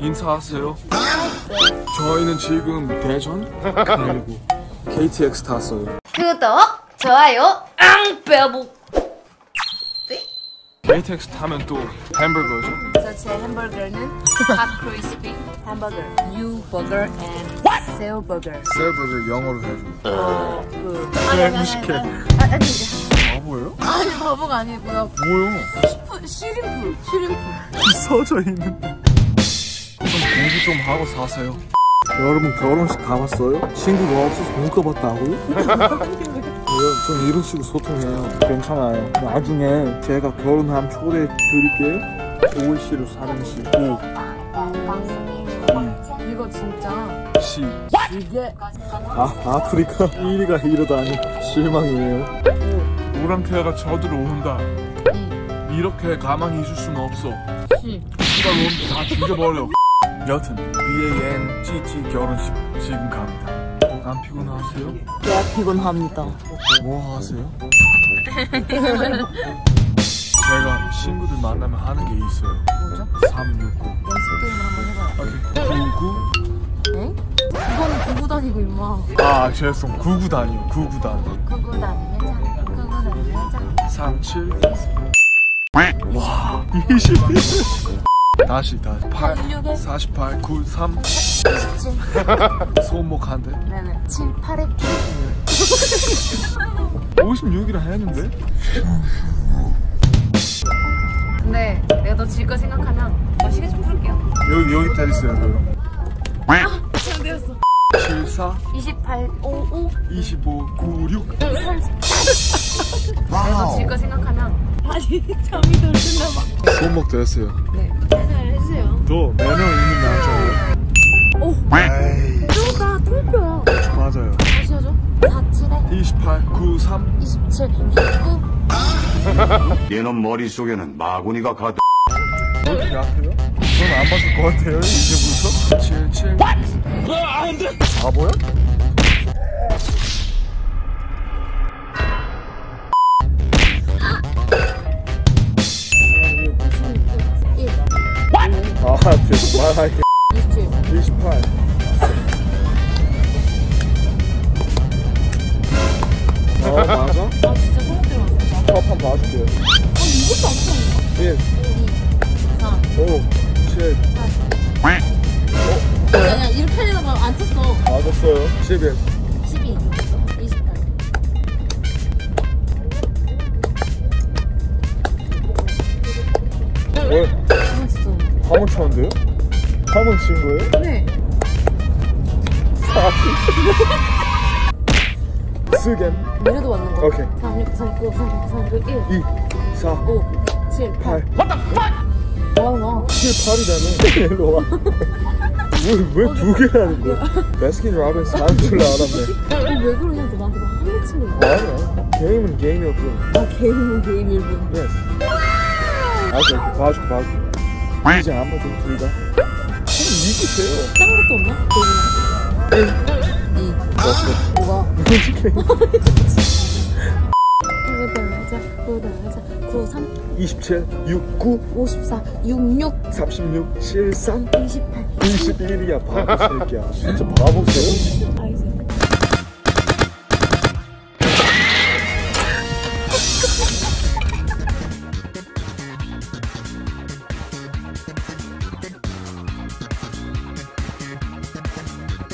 인사하세요. 저희는 지금 대전 가려고 KTX 탔어요. 구독, 좋아요, 앙 빼보. KTX 타면 또 햄버거죠. 그래서 제 햄버거는 핫 크리스피 햄버거, U 버거 and 새우 버거. 셀버거 영어로 해줘. 어, 그 왜 무식해? 아, 아니, 바보예요? 아니 바보가 아니고요. 뭐요? 푸- 쉬림프, 쉬림프. 써져 있는 데. 좀 하고 사세요. 여러분 결혼식 가봤어요? 친구가 없어서 못 가봤다고요? 전 이런 식으로 소통해요. 괜찮아요. 나중에 제가 결혼하면 초대해 드릴게요. 5월 씨로 삼행시 5, 이거 진짜 시. 이게 아, 아프리카 1위가 이러다니 실망이에요. 우람태가 저들어온다. 이렇게 가만히 있을 수는 없어. 시. 시발 놈다 죽여버려. 여튼 BANGG 결혼식 지금 갑니다. 안 피곤하세요? 야 피곤합니다. 뭐 하세요? 제가 친구들 만나면 하는 게 있어요. 뭐죠? 369. 연습 게임을 한번 해봐요. 오케이. 99. 에? 그거는 구구단이고 임마. 아, 죄송. 99단이요. 99단. 구구단 여자, 구구단 여자. 37. 와, 20. 다시, 다시. 8, 48, 9, 3. 17. 손목 한 대. 네네. 7, 8에 56이라 했는데? 근데 내가 너 질 거 생각하면 너 시계 좀 풀게요. 여기, 여기 때리세요, 그럼. 잘되었어 74, 28, 55, 25, 96. 30. 내가 너 질 거 생각하면 아니 잠이 덜 드나 봐. 손목 됐어요. 네. 저 매너 있는 남자예요. 오. 그러니까 통뼈야. 맞아요. 다시 하죠. 47에 28, 93. 27, 69. 얘는 머릿속에는 마구니가 가득 어떻게 아세요? 저는 안 봤을 것 같아요, 이제부터. 77. 안 돼! 바보야? 지금 말할게 27 28 어 맞아? 아 진짜 소름 돋았어 첫판 봐줄게요 아 이것도 안 돼. 1 2 3 5 7 8 어? 아니 이렇게 하려다가 안 쳤어 맞았어요 11 12 28 뭘? 4번 치는데요? 4번 치신 거예요? 네. 수겐. 내려도 맞는 거. 오케이. 3, 6, 3, 9, 3, 3, 9, 1. 2, 4, 5, 7, 8. What the 7, 8이라면. 일로 와. 왜왜두 개라는 거야? 베스킨 라빈스 한줄 알았네. 왜 그러냐고 나한테 막 한미친 거. 아니야. 게임은 게임일 뿐. 아 게임은 게임일 뿐. Yes. 아, 오케이, 봐줄게, 봐줄게. 이제 한번 좀둘 다. 그럼 이기세요. 딴 것도 없나? 게임은. 2. 졌어. 뭐가? 뮤직 게임. 9달러자, 9달러자, 9, 3, 27, 6, 9, 54, 66, 36, 7, 3, 28. 21이야. 바보 새끼야. 진짜 바보세요? 아,